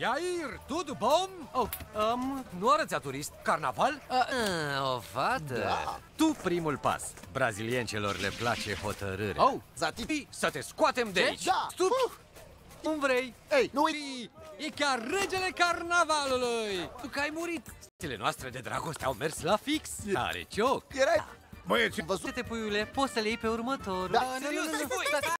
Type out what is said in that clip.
Iair, tudo bom? Oh, um, nu arăți turist. Carnaval? Uh, o fată? Da. Tu primul pas. Braziliencelor le place hotărârea. Oh, Zati. Să te scoatem de aici. Da. Stup! Uh. Cum vrei. Ei, nu uite. E chiar regele carnavalului! Tu că ai murit! Stile noastre de dragoste au mers la fix! Are cioc! Erai... Băieți, văzut... Te puiule, poți să le iei pe următorul Da. Serios, Nu, nu, nu,